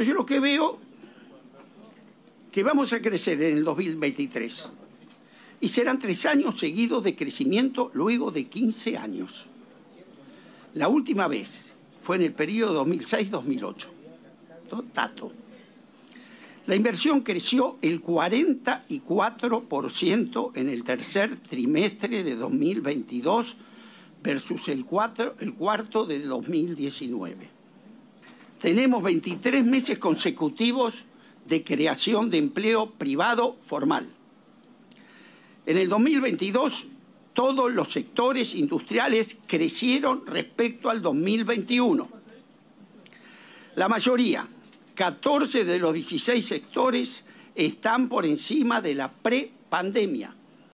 Entonces yo lo que veo que vamos a crecer en el 2023 y serán tres años seguidos de crecimiento luego de 15 años. La última vez fue en el periodo 2006-2008. Dato. La inversión creció el 44% en el tercer trimestre de 2022 versus el, el cuarto de 2019. Tenemos 23 meses consecutivos de creación de empleo privado formal. En el 2022 todos los sectores industriales crecieron respecto al 2021. La mayoría, 14 de los 16 sectores, están por encima de la prepandemia.